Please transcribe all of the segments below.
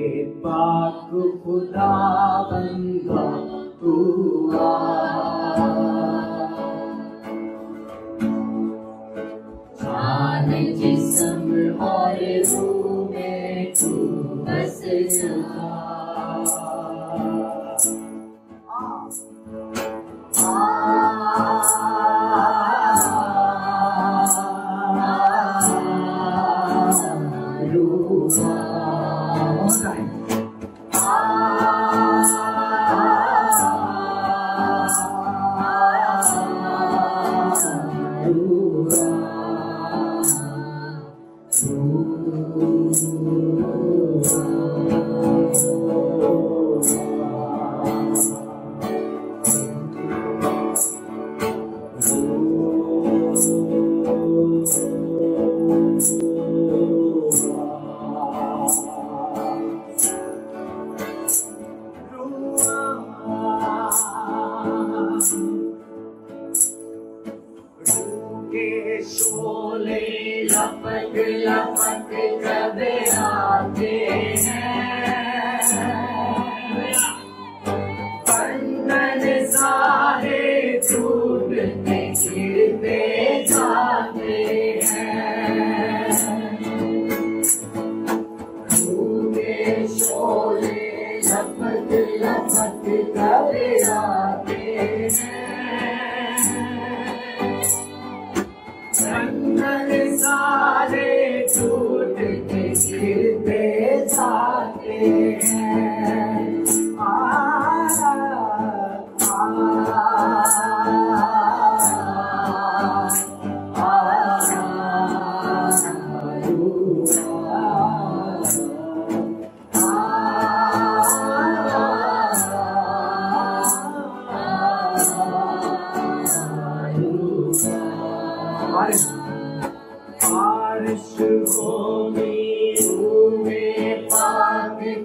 ये पाक खुदा बंदा तू आ। time. Ooh. शोले लपट लपट जब आते हैं बंधन सारे टूटते गिरते जाते हैं के शोले लपट लपट जब आते हैं Parish, Parish, Parish,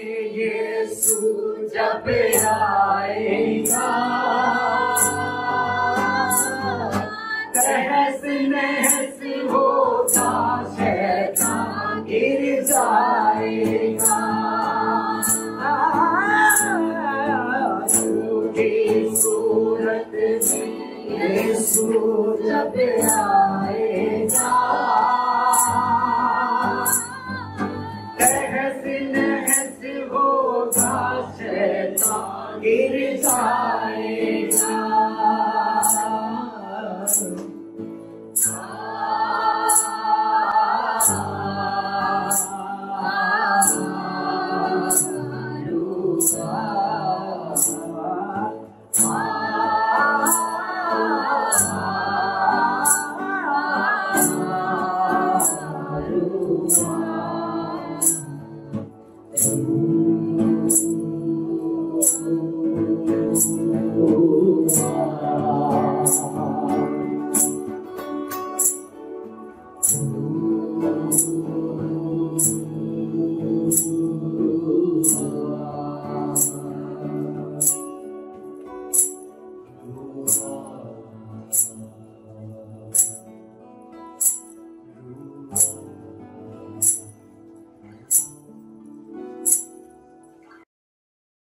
में ये जब आएगा तहस नहस होता शैतान गिर जाएगा रूह की सूरत में ये जब आएगा Wow.